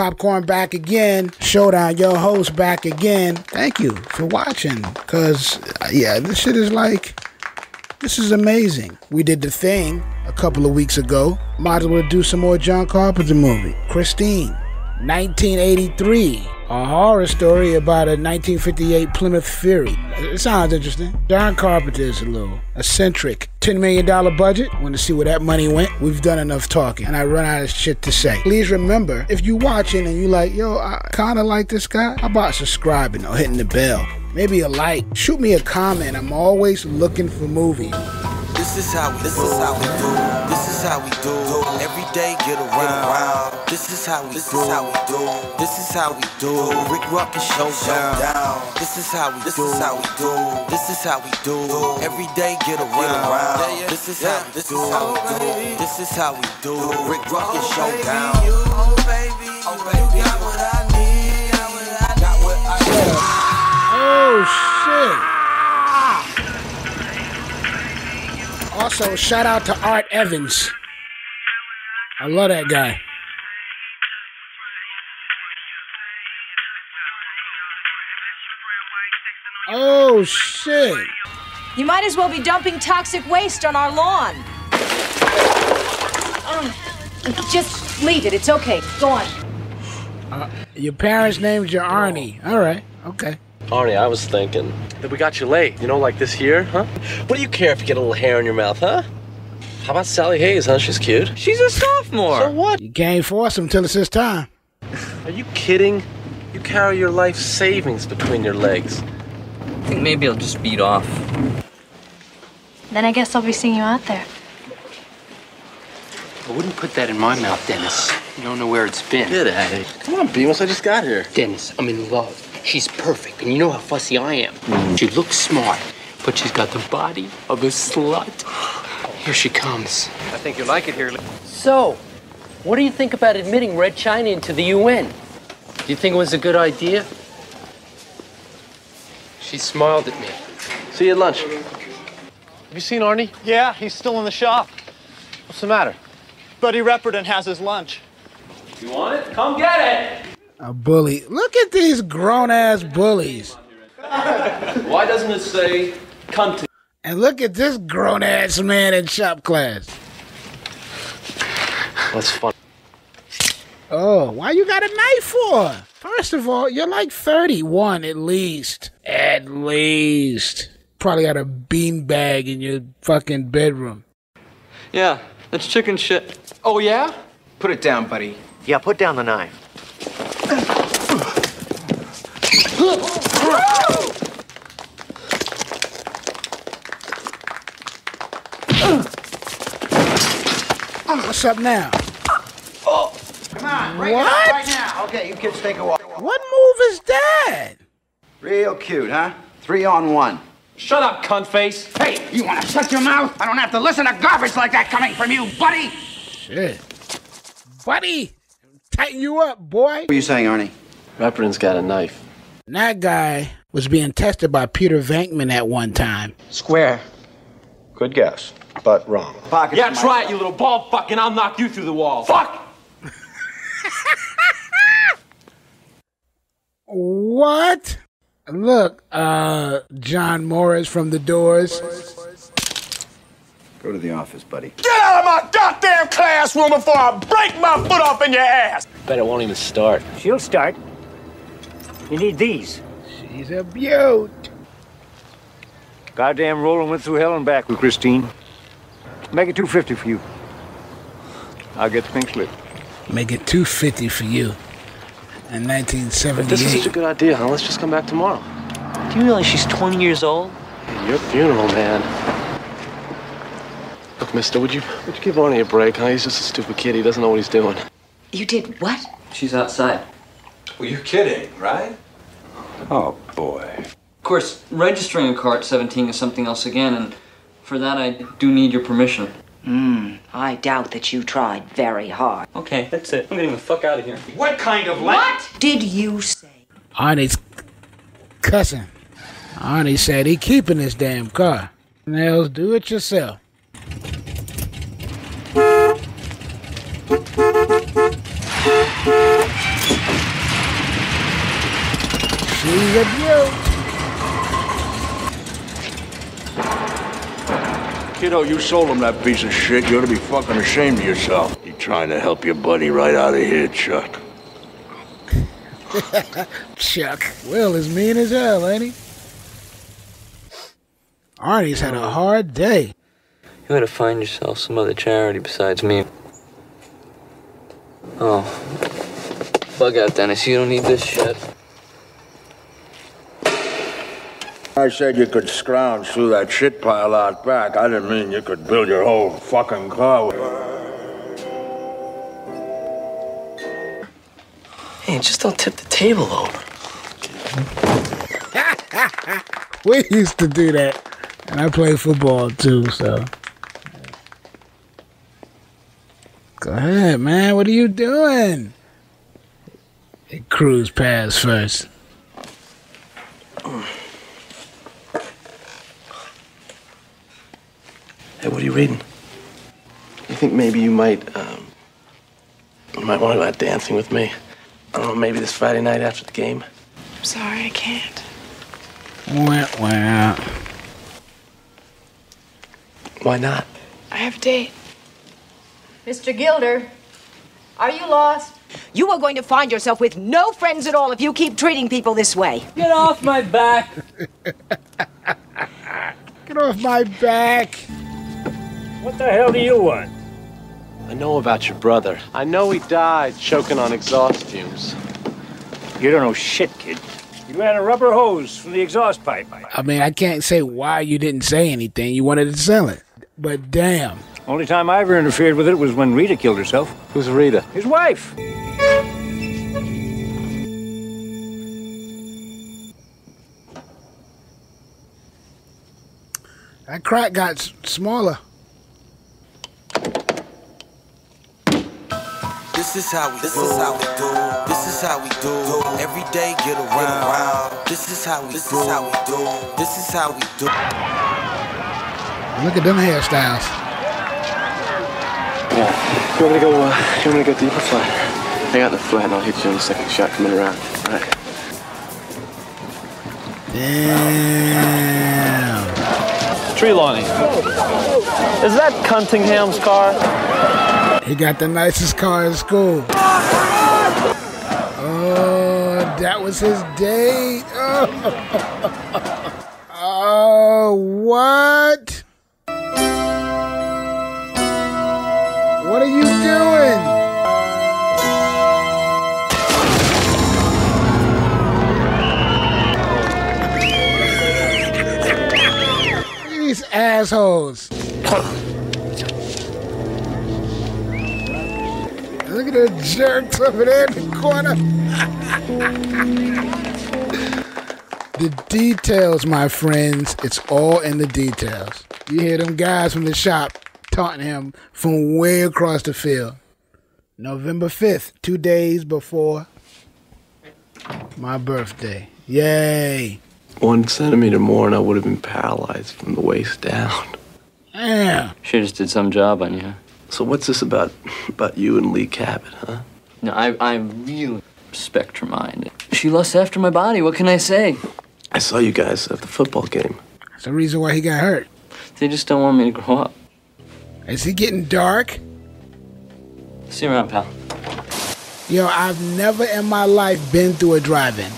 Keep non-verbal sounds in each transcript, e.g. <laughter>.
Popcorn back again. Showdown, your host back again. Thank you for watching. Cause uh, yeah, this shit is like this is amazing. We did the thing a couple of weeks ago. Might as well do some more John Carpenter movie. Christine, 1983. A horror story about a 1958 Plymouth Fury. It sounds interesting. John Carpenter is a little eccentric. $10 million budget. Want to see where that money went? We've done enough talking, and I run out of shit to say. Please remember, if you're watching and you like, yo, I kind of like this guy, how about subscribing or hitting the bell? Maybe a like. Shoot me a comment. I'm always looking for movies. This is how we this is how we do. This is how we do. Every day get around. This is how we this do. Is how we do. This is how we do. Rick Rock and Showdown. This is how we this do. Is how we do. This is how we do. Every day get around. This is how we this is how we do. This oh, is how we do. Rick Rock and oh, Showdown. Oh baby, oh baby, got what I need. Got what I need. Oh shit. Also, shout out to Art Evans. I love that guy. Oh shit. You might as well be dumping toxic waste on our lawn. Um, just leave it. It's okay. Go on. Uh, your parents named you Arnie. All right. Okay. Arnie, I was thinking that we got you late. You know, like this here, huh? What do you care if you get a little hair in your mouth, huh? How about Sally Hayes, huh? She's cute. She's a sophomore. So what? You can't force him till it's his time. Are you kidding? You carry your life savings between your legs. I think maybe I'll just beat off. Then I guess I'll be seeing you out there. I wouldn't put that in my mouth, Dennis. You don't know where it's been. Get out of here. Come on, Bemis, I just got here. Dennis, I'm in love. She's perfect, and you know how fussy I am. Mm. She looks smart, but she's got the body of a slut. Here she comes. I think you like it here. So, what do you think about admitting Red China into the UN? Do you think it was a good idea? She smiled at me. See you at lunch. Have you seen Arnie? Yeah, he's still in the shop. What's the matter? Buddy Repperton has his lunch. You want it? Come get it! A bully. Look at these grown ass bullies. Why doesn't it say cunt? And look at this grown ass man in shop class. That's fun. Oh, why you got a knife for? First of all, you're like 31 at least. At least. Probably got a beanbag in your fucking bedroom. Yeah, that's chicken shit. Oh, yeah? Put it down, buddy. Yeah, put down the knife. <laughs> Oh, What's up now? Oh, come on, break What? it up right now. Okay, you kids take a walk. What move is that? Real cute, huh? Three on one. Shut up, cunt face. Hey, you want to shut your mouth? I don't have to listen to garbage like that coming from you, buddy. Shit. Buddy, tighten you up, boy. What are you saying, Arnie? Repperton's got a knife. And that guy was being tested by Peter Venkman at one time. Square. Good guess, but wrong. Pockets Yeah, try it, you little ball fucking. I'll knock you through the wall. Fuck! <laughs> What? Look, uh, John Morris from The Doors. Go to the office, buddy. Get out of my goddamn classroom before I break my foot off in your ass! Bet it won't even start. She'll start. You need these. She's a beaut. Goddamn Roland went through hell and back with Christine. Make it 250 for you. I'll get the pink slip. Make it 250 for you. In If this is such a good idea, huh? Let's just come back tomorrow. Do you realize she's 20 years old? Hey, your funeral, man. Look, mister, would you would you give Arnie a break, huh? He's just a stupid kid. He doesn't know what he's doing. You did what? She's outside. Well, you're kidding, right? Oh, boy. Of course, registering a car at 17 is something else again, and for that, I do need your permission. Mmm, I doubt that you tried very hard. Okay, that's it. I'm getting the fuck out of here. What kind of What did you say? Arnie's cussing. Arnie said he keeping this damn car. Nails, do it yourself. She's a beaut. Kiddo, you sold him that piece of shit. You ought to be fucking ashamed of yourself. You trying to help your buddy right out of here, Chuck. <laughs> Chuck. Will is mean as hell, ain't he? Arnie's had a hard day. You ought to find yourself some other charity besides me. Oh. Bug out, Dennis. You don't need this shit. I said you could scrounge through that shit pile out back. I didn't mean you could build your whole fucking car with Hey, just don't tip the table over. <laughs> we used to do that. And I play football too, so. Go ahead, man. What are you doing? It cruise past first. Hey, what are you reading? You think maybe you might, um, you might want to go out dancing with me? I don't know, maybe this Friday night after the game? I'm sorry, I can't. Wah, wah. Why not? I have a date. Mr. Guilder, are you lost? You are going to find yourself with no friends at all if you keep treating people this way. Get off my back! <laughs> Get off my back! What the hell do you want? I know about your brother. I know he died choking on exhaust fumes. You don't know shit, kid. You ran a rubber hose from the exhaust pipe. I mean, I can't say why you didn't say anything. You wanted to sell it. But damn. Only time I ever interfered with it was when Rita killed herself. Who's Rita? His wife. That crack got smaller. This is how we this do. This is how we do. This is how we do. Every day get around. This is how we this do. This is how we do. This is how we do. Look at them hairstyles. Yeah. You want me to go, uh, you want me to go deeper flat? I got the flat and I'll hit you on the second shot coming around. All right. Damn. Tree lining. Is that Cuntingham's car? He got the nicest car in school. Oh, that was his date. Oh, <laughs> oh what? What are you doing? These assholes. Look at the jerks over there in the corner. the details, my friends. It's all in the details. You hear them guys from the shop taunting him from way across the field. November 5th, two days before my birthday. Yay. One centimeter more and I would have been paralyzed from the waist down. Damn. She just did some job on you. So what's this about about you and Leigh Cabot, huh? No, I, I really respect her mind. She lusts after my body. What can I say? I saw you guys at the football game. That's the reason why he got hurt. They just don't want me to grow up. Is he getting dark? See you around, pal. Yo, I've never in my life been through a drive-in.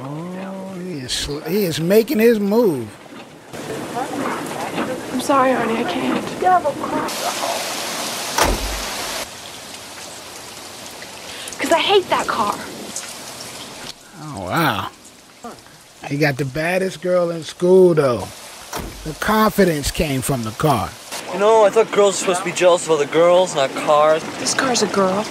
Oh, he is, he is making his move. I'm sorry, Arnie, I can't. Because I hate that car. Oh, wow. He got the baddest girl in school, though. The confidence came from the car. You know, I thought girls were supposed to be jealous of other girls, not cars. This car's a girl.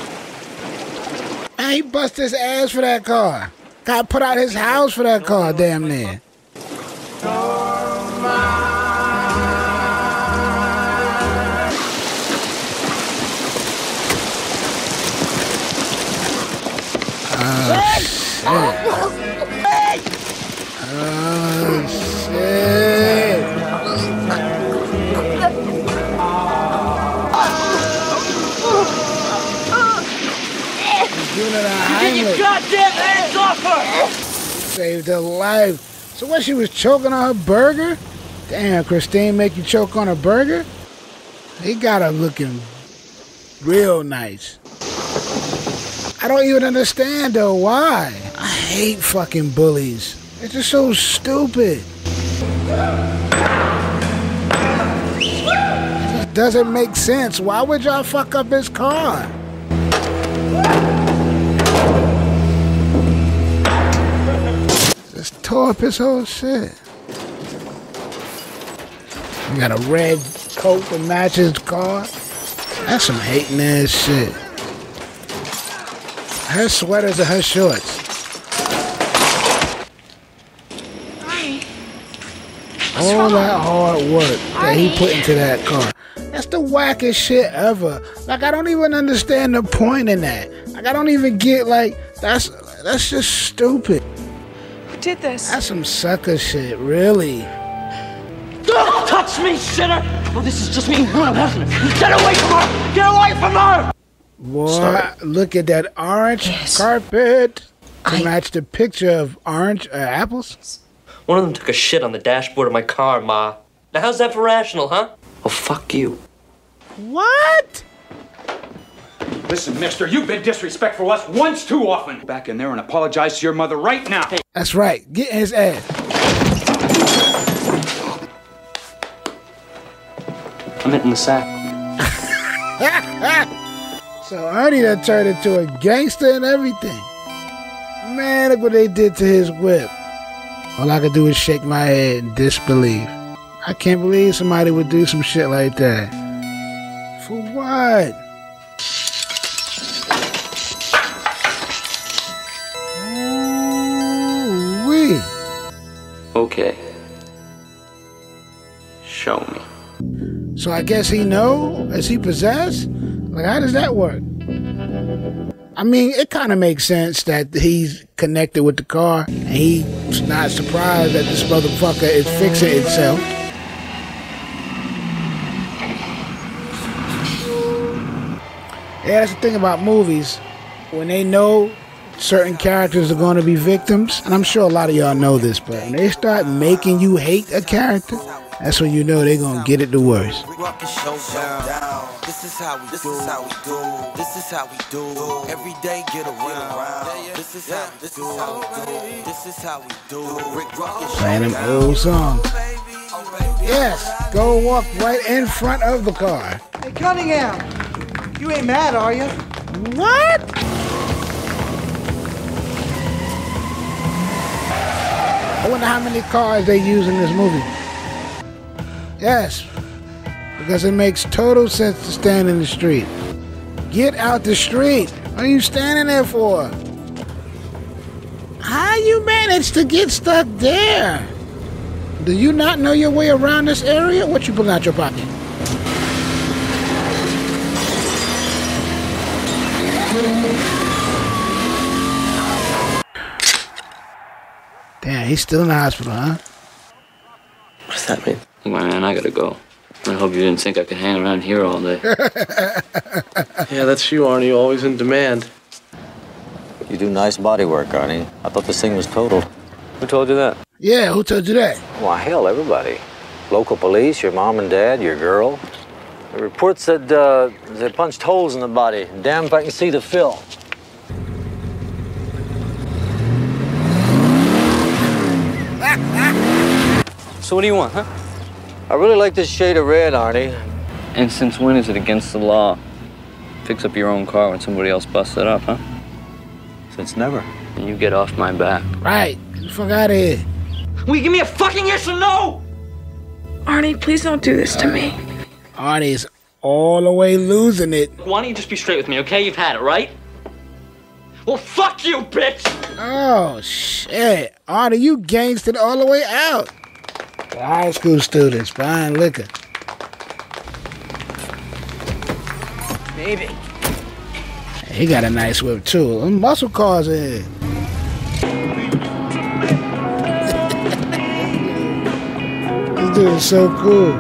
Man, he bust his ass for that car. Got put out his house for that car, damn near. Saved her life. So what? She was choking on her burger. Damn, Christine, make you choke on a burger? He got her looking real nice. I don't even understand though why. I hate fucking bullies. It's just so stupid. It doesn't make sense. Why would y'all fuck up his car? Tore up his whole shit. You got a red coat that matches the car. That's some hating ass shit. Her sweaters are her shorts. All that hard work that he put into that car. That's the wackest shit ever. Like I don't even understand the point in that. Like I don't even get like that's that's just stupid. Who did this? That's some sucker shit, really. Don't touch me, shitter! Oh, this is just me. No, it wasn't. Get away from her! Get away from her! Boy, Sorry. look at that orange carpet to match the picture of orange uh, apples. One of them took a shit on the dashboard of my car, Ma. Now, how's that for rational, huh? Oh, fuck you. What? Listen, mister, you've been disrespectful us once too often. Back in there and apologize to your mother right now. That's right. Get his ass. I'm hitting the sack. <laughs> so Ernie done turned into a gangster and everything. Man, look what they did to his whip. All I could do is shake my head in disbelief. I can't believe somebody would do some shit like that. For what? Okay. Show me. So I guess he know? Is he possessed? Like how does that work? I mean, it kind of makes sense that he's connected with the car and he's not surprised that this motherfucker is fixing itself. Yeah, that's the thing about movies. When they know certain characters are going to be victims, and I'm sure a lot of y'all know this, but when they start making you hate a character, that's when you know they're going to get it the worst. This is how we do. This is how we do. This is how we do. Every day get around. This is how we do. This is how we do. Rick Rock and Playing them old songs. Yes, go walk right in front of the car. Hey, Cunningham, you ain't mad, are you? What? I wonder how many cars they use in this movie. Yes, because it makes total sense to stand in the street. Get out the street. What are you standing there for? How you managed to get stuck there? Do you not know your way around this area? What you pulling out your pocket? He's still in the hospital, huh? What does that mean? Man, I gotta go. I hope you didn't think I could hang around here all day. <laughs> Yeah, that's you, Arnie. Always in demand. You do nice body work, Arnie. I thought this thing was total. Who told you that? Yeah, who told you that? Why, hell, everybody. Local police, your mom and dad, your girl. The report said uh, they punched holes in the body. Damn if I can see the fill. So what do you want, huh? I really like this shade of red, Arnie. And since when is it against the law? Fix up your own car when somebody else busts it up, huh? Since never. And you get off my back. Right. Get the fuck out of here. Will you give me a fucking yes or no? Arnie, please don't do this to me. Arnie's all the way losing it. Why don't you just be straight with me, okay? You've had it, right? Well, fuck you, bitch! Oh, shit. Arnie, you gangstered all the way out. High school students buying liquor. Baby. He got a nice whip, too. Them muscle cars in here. <laughs> this dude is so cool.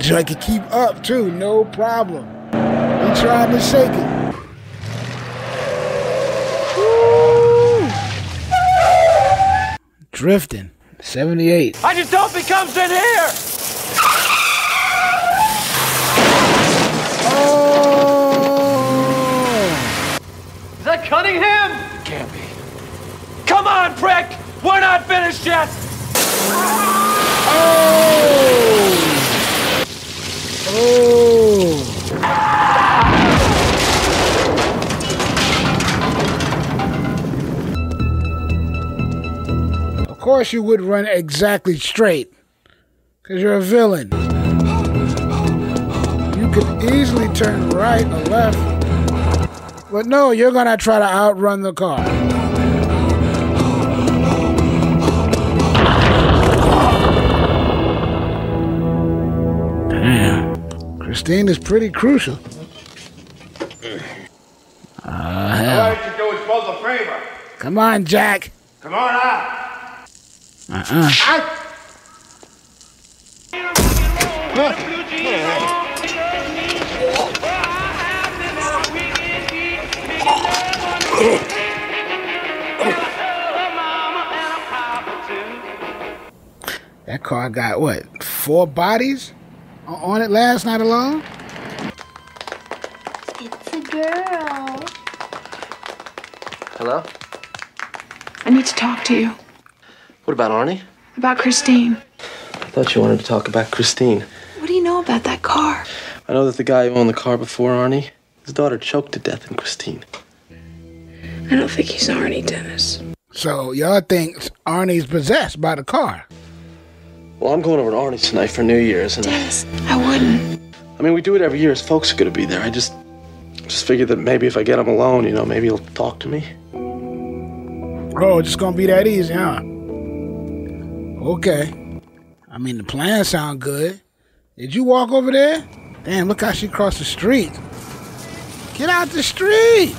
So I can keep up, too. No problem. I'm trying to shake it. Woo! Drifting. 78. I just hope he comes in here! Oh. Is that Cunningham? Can't be. Come on, prick! We're not finished yet! Oh! Oh. Course, you would run exactly straight. Because you're a villain. You could easily turn right or left. But no, you're going to try to outrun the car. Damn. Christine is pretty crucial. Uh, hell. What you do is pull the favor. Come on, Jack. Come on out. Uh-uh. That car got what? Four bodies on it last night alone? It's a girl. Hello? I need to talk to you What about Arnie? about Christine. I thought you wanted to talk about Christine. What do you know about that car? I know that the guy who owned the car before Arnie, his daughter choked to death in Christine. I don't think he's Arnie, Dennis. So y'all think Arnie's possessed by the car? Well, I'm going over to Arnie's tonight for New Year's, and I wouldn't. I mean, we do it every year. His folks are going to be there. I just, just figured that maybe if I get him alone, you know, maybe he'll talk to me. Oh, it's just gonna be that easy, huh? Okay. I mean, the plan sound good. Did you walk over there? Damn, look how she crossed the street. Get out the street!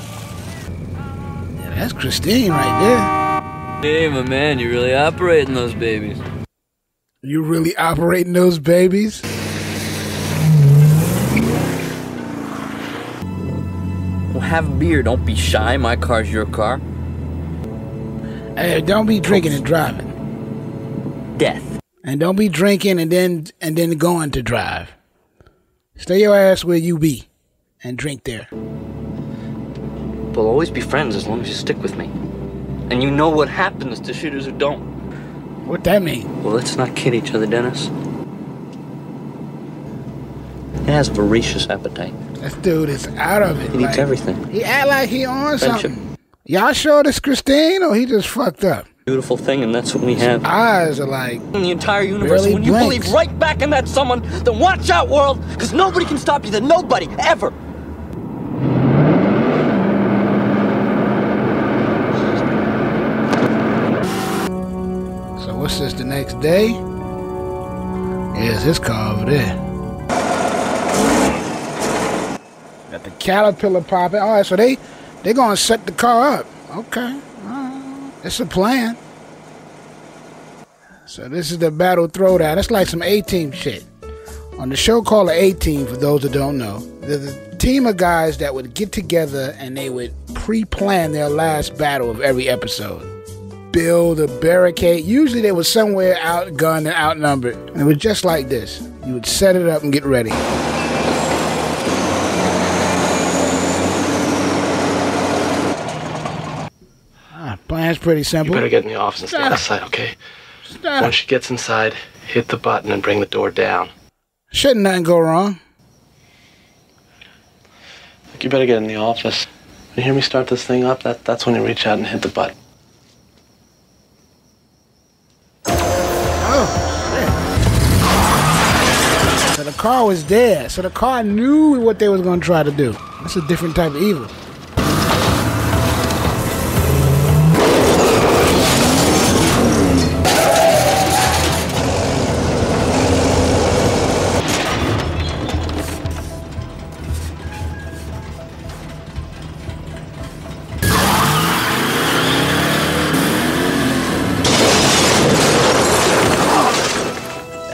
Yeah, that's Christine right there. Hey, my man, you really operating those babies. there. You really operating those babies? Well, have a beer. Don't be shy. My car's your car. Hey, don't be drinking and driving. Death. And don't be drinking and then and then going to drive. Stay your ass where you be and drink there. We'll always be friends as long as you stick with me. And you know what happens to shooters who don't. What that mean? Well, let's not kid each other, Dennis. He has a voracious appetite. This dude is out of it. He eats everything. He act like he on Friendship. something. Y'all sure this Christine or he just fucked up? Beautiful thing, and that's what we have. Eyes are like In the entire universe, when you believe right back in that someone, then watch out, world, because nobody can stop you. Then nobody, ever. So what's this the next day? Here's his car over there. Got the caterpillar popping. All right, so they they're gonna set the car up. Okay. It's a plan. So this is the battle throwdown. It's like some A team shit. On the show called the A Team, for those that don't know, there's a team of guys that would get together and they would pre-plan their last battle of every episode build a barricade. Usually they were somewhere outgunned and outnumbered. And it was just like this. You would set it up and get ready. Plan's pretty You simple. better get in the office and stay outside, okay? Stop. Once she gets inside, hit the button and bring the door down. Shouldn't nothing go wrong. You better get in the office. When you hear me start this thing up, that, that's when you reach out and hit the button. Oh, so the car was there. So the car knew what they was gonna try to do. That's a different type of evil.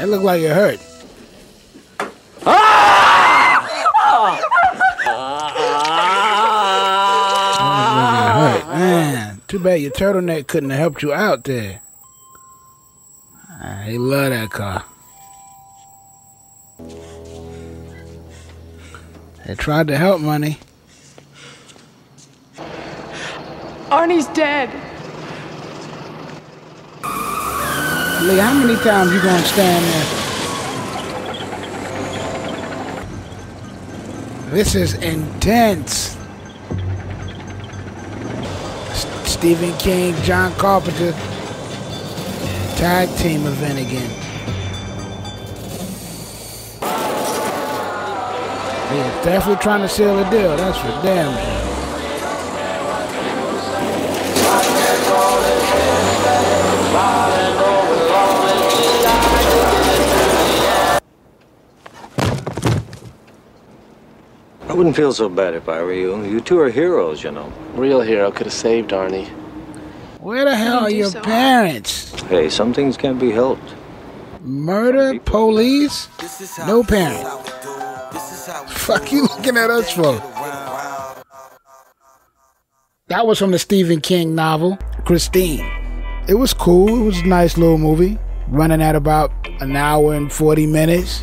That looked like it hurt. Ah! It hurt. Man, too bad your turtleneck couldn't have helped you out there. I love that car. They tried to help money. Arnie's dead. Leigh, how many times you gonna stand there? This is intense. S- Stephen King, John Carpenter, tag team event again. Yeah, definitely trying to seal a deal. That's for damn sure. I wouldn't feel so bad if I were you. You two are heroes, you know. Real hero could have saved Arnie. Where the hell are your so. parents? Hey, some things can't be helped. Murder, police, no parents. Fuck you looking at us for? That was from the Stephen King novel, Christine. It was cool. It was a nice little movie. Running at about an hour and 40 minutes.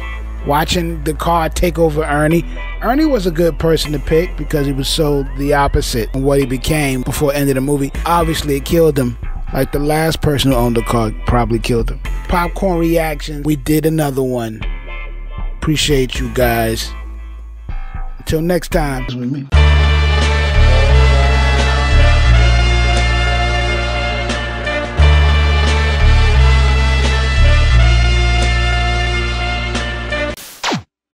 Watching the car take over Ernie. Ernie was a good person to pick because he was so the opposite of what he became before the end of the movie. Obviously, it killed him. Like the last person who owned the car probably killed him. Popcorn reaction. We did another one. Appreciate you guys. Until next time.